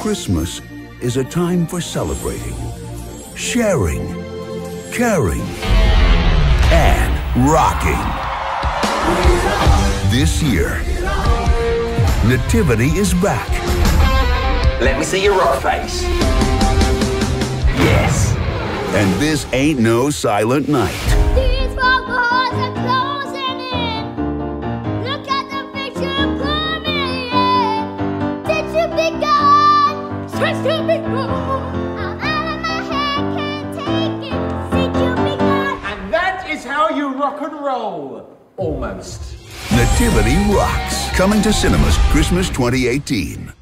Christmas is a time for celebrating, sharing, caring, and rocking. This year, Nativity is back. Let me see your rock face. Yes. And this ain't no silent night. You be And that is how you rock and roll. Almost. Nativity rocks. Coming to cinemas Christmas 2018.